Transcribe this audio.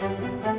Música